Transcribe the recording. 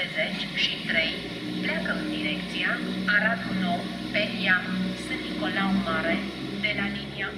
170 și 3 pleacă în direcția Aradul Nou pe Sânt Nicolau Mare de la linia